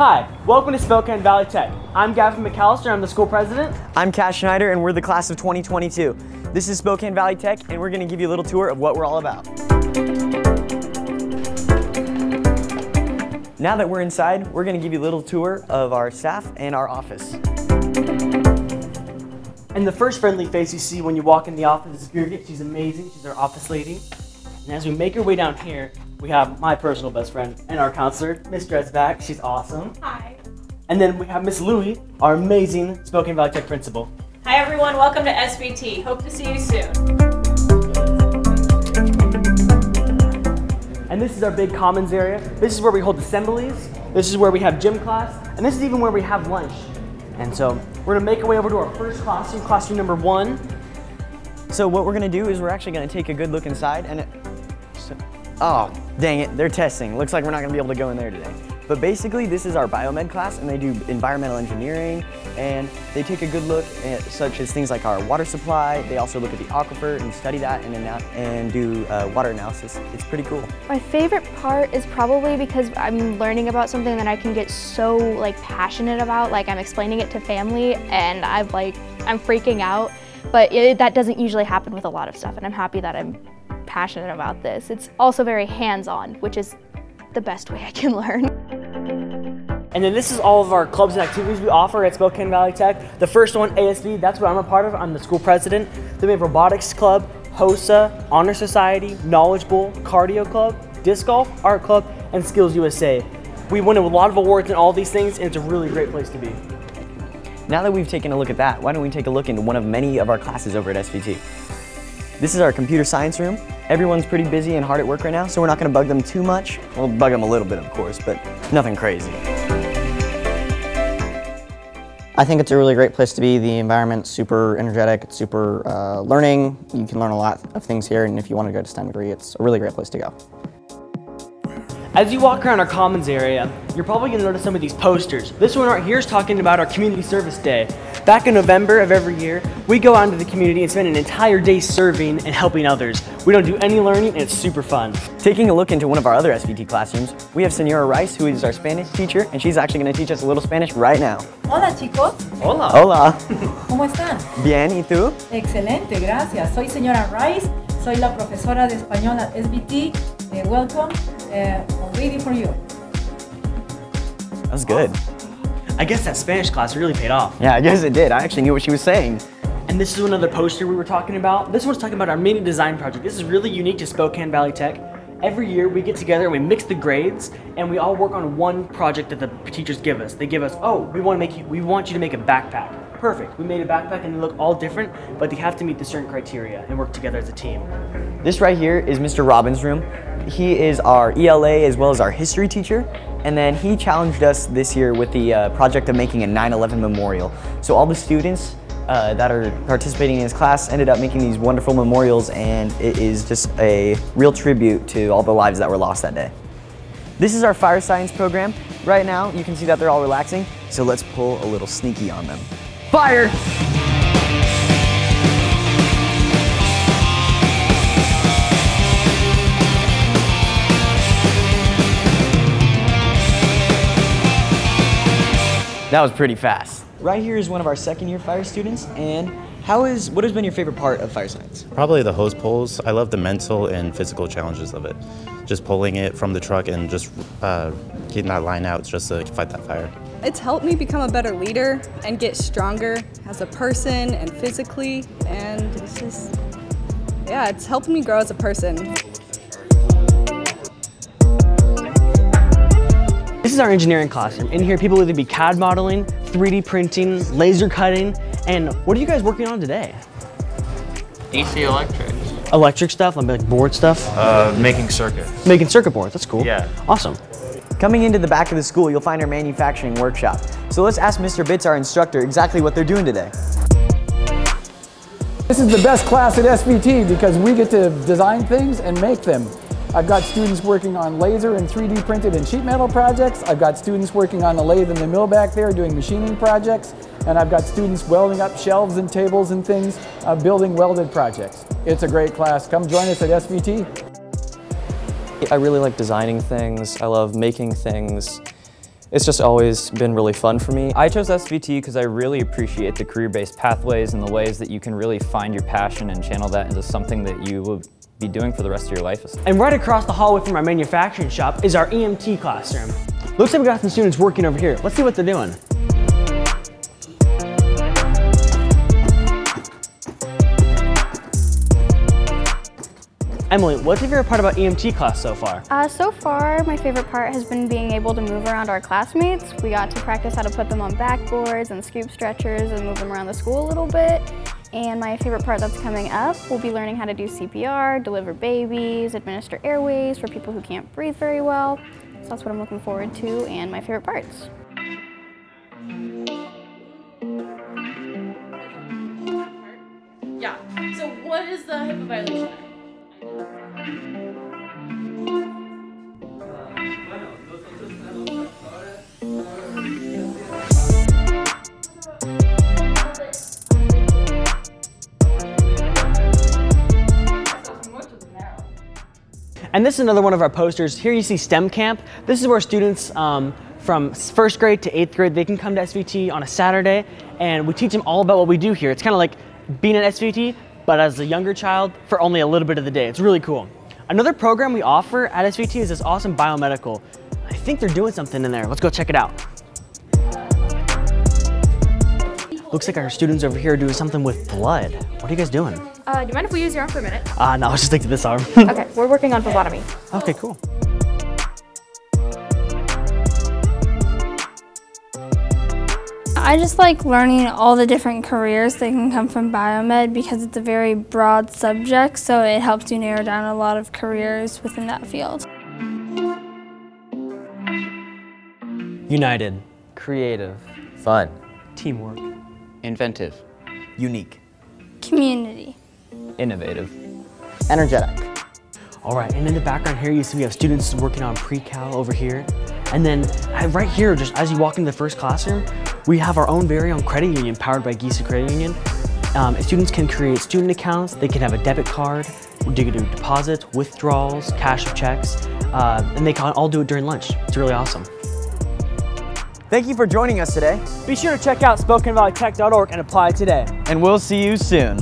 Hi, welcome to Spokane Valley Tech. I'm Gavin McAllister, I'm the school president. I'm Cash Schneider and we're the class of 2022. This is Spokane Valley Tech and we're gonna give you a little tour of what we're all about. Now that we're inside, we're gonna give you a little tour of our staff and our office. And the first friendly face you see when you walk in the office is Birgit. She's amazing, she's our office lady. And as we make our way down here, we have my personal best friend and our counselor, Miss Dresback. She's awesome. Hi. And then we have Miss Louie, our amazing Spokane Valley Tech principal. Hi everyone, welcome to SVT. Hope to see you soon. And this is our big commons area. This is where we hold assemblies. This is where we have gym class. And this is even where we have lunch. And so we're gonna make our way over to our first classroom, classroom number one. So what we're gonna do is we're actually gonna take a good look inside and oh, dang it, they're testing. Looks like we're not gonna be able to go in there today. But basically this is our biomed class and they do environmental engineering and they take a good look at such as things like our water supply. They also look at the aquifer and study that and, and do uh, water analysis. It's pretty cool. My favorite part is probably because I'm learning about something that I can get so like passionate about. Like I'm explaining it to family and I'm like, I'm freaking out. But it, that doesn't usually happen with a lot of stuff and I'm happy that I'm passionate about this. It's also very hands-on, which is the best way I can learn. And then this is all of our clubs and activities we offer at Spokane Valley Tech. The first one, ASB, that's what I'm a part of. I'm the school president. Then we have Robotics Club, HOSA, Honor Society, Knowledge Bowl, Cardio Club, Disc Golf, Art Club, and Skills USA. We won a lot of awards in all these things, and it's a really great place to be. Now that we've taken a look at that, why don't we take a look into one of many of our classes over at SVT. This is our computer science room. Everyone's pretty busy and hard at work right now, so we're not gonna bug them too much. We'll bug them a little bit, of course, but nothing crazy. I think it's a really great place to be. The environment's super energetic, it's super uh, learning. You can learn a lot of things here, and if you want to go to STEM degree, it's a really great place to go. As you walk around our commons area, you're probably gonna notice some of these posters. This one right here is talking about our community service day. Back in November of every year, we go out into the community and spend an entire day serving and helping others. We don't do any learning and it's super fun. Taking a look into one of our other SVT classrooms, we have Senora Rice, who is our Spanish teacher, and she's actually gonna teach us a little Spanish right now. Hola chicos, Hola. Hola. ¿cómo están? Bien, ¿y tú? Excelente, gracias. Soy señora Rice, soy la profesora de español at SBT. Eh, welcome, eh, I'm waiting for you. That was good. I guess that Spanish class really paid off. Yeah, I guess it did. I actually knew what she was saying. And this is another poster we were talking about. This one's talking about our mini design project. This is really unique to Spokane Valley Tech. Every year we get together and we mix the grades and we all work on one project that the teachers give us. They give us, oh, we want to make you, we want you to make a backpack. Perfect. We made a backpack and they look all different, but they have to meet the certain criteria and work together as a team. This right here is Mr. Robbins' room. He is our ELA as well as our history teacher. And then he challenged us this year with the uh, project of making a 9-11 memorial. So all the students uh, that are participating in his class ended up making these wonderful memorials and it is just a real tribute to all the lives that were lost that day. This is our fire science program. Right now, you can see that they're all relaxing, so let's pull a little sneaky on them. Fire! That was pretty fast. Right here is one of our second year fire students and how is, what has been your favorite part of fire science? Probably the hose pulls. I love the mental and physical challenges of it. Just pulling it from the truck and just uh, getting that line out just to fight that fire. It's helped me become a better leader and get stronger as a person and physically, and it's just, yeah, it's helped me grow as a person. This is our engineering classroom. In here, people either be CAD modeling, 3D printing, laser cutting, and what are you guys working on today? DC electrics. Electric stuff, like board stuff? Uh, making circuits. Making circuit boards, that's cool. Yeah. Awesome. Coming into the back of the school, you'll find our manufacturing workshop. So let's ask Mr. Bitts, our instructor, exactly what they're doing today. This is the best class at SVT because we get to design things and make them. I've got students working on laser and 3D printed and sheet metal projects. I've got students working on the lathe and the mill back there doing machining projects. And I've got students welding up shelves and tables and things, uh, building welded projects. It's a great class. Come join us at SVT. I really like designing things. I love making things. It's just always been really fun for me. I chose SVT because I really appreciate the career-based pathways and the ways that you can really find your passion and channel that into something that you will be doing for the rest of your life. And right across the hallway from our manufacturing shop is our EMT classroom. Looks like we got some students working over here. Let's see what they're doing. Emily, what's your favorite part about EMT class so far? Uh, so far, my favorite part has been being able to move around our classmates. We got to practice how to put them on backboards and scoop stretchers and move them around the school a little bit. And my favorite part that's coming up, we'll be learning how to do CPR, deliver babies, administer airways for people who can't breathe very well. So that's what I'm looking forward to and my favorite parts. Yeah. So what is the HIPAA violation? And this is another one of our posters. Here you see STEM Camp. This is where students um, from first grade to eighth grade, they can come to SVT on a Saturday and we teach them all about what we do here. It's kind of like being at SVT, but as a younger child for only a little bit of the day. It's really cool. Another program we offer at SVT is this awesome biomedical. I think they're doing something in there. Let's go check it out. Looks like our students over here are doing something with blood. What are you guys doing? Uh, do you mind if we use your arm for a minute? Ah, uh, no, let's just stick to this arm. okay, we're working on phlebotomy. Okay, cool. I just like learning all the different careers that can come from biomed because it's a very broad subject, so it helps you narrow down a lot of careers within that field. United. Creative. Fun. Teamwork. Inventive. Unique. Community. Innovative. Energetic. All right, and in the background here, you see we have students working on pre-cal over here. And then right here, just as you walk into the first classroom, we have our own very own credit union powered by Gesa Credit Union. Um, students can create student accounts, they can have a debit card, they can do deposits, withdrawals, cash checks, uh, and they can all do it during lunch. It's really awesome. Thank you for joining us today. Be sure to check out SpokaneValleyTech.org and apply today. And we'll see you soon.